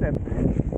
した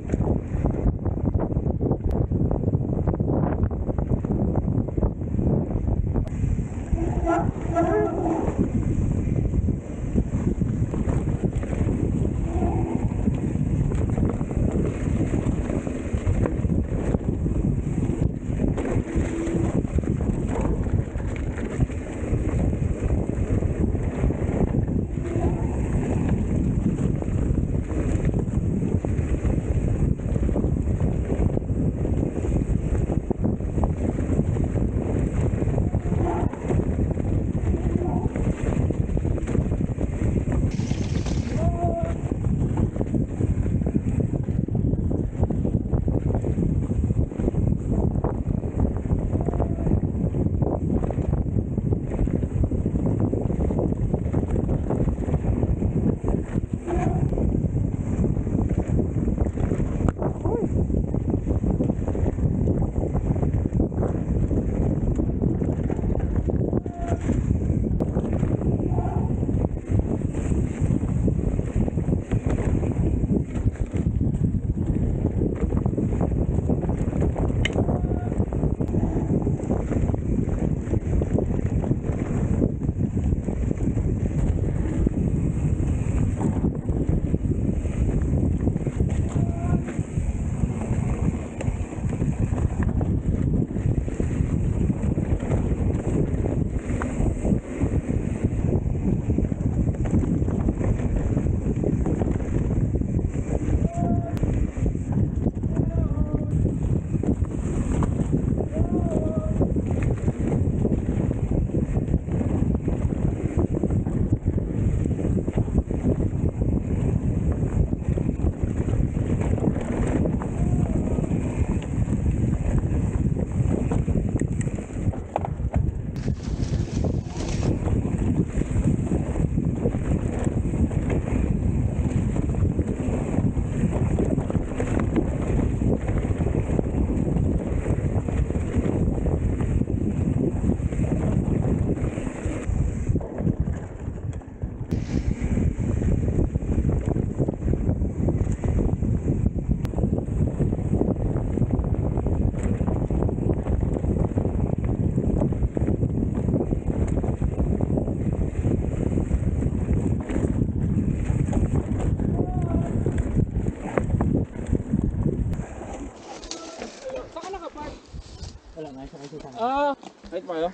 Kahit pa kayo?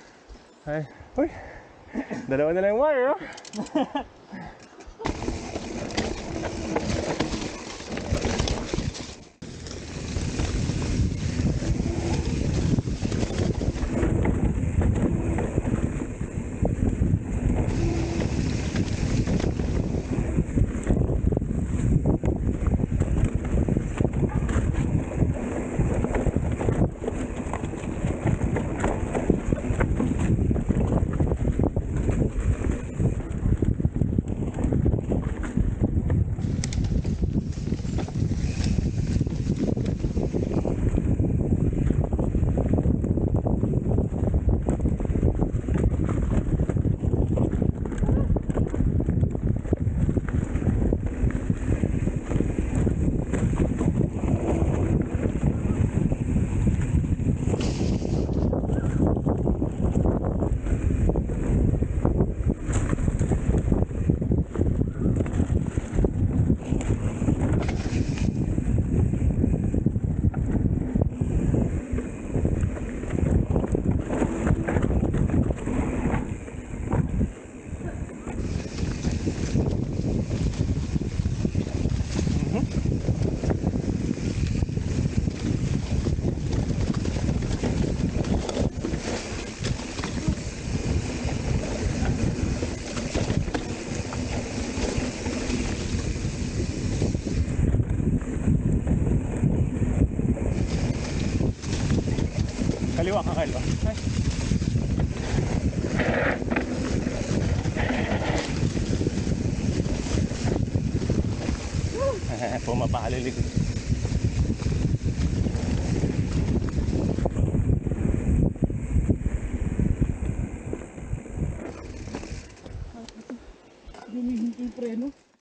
Ay, uy. Dalawa na lang yung wire, oh. Kaliwa ka, kaliwa. Ay. Pumapalilig.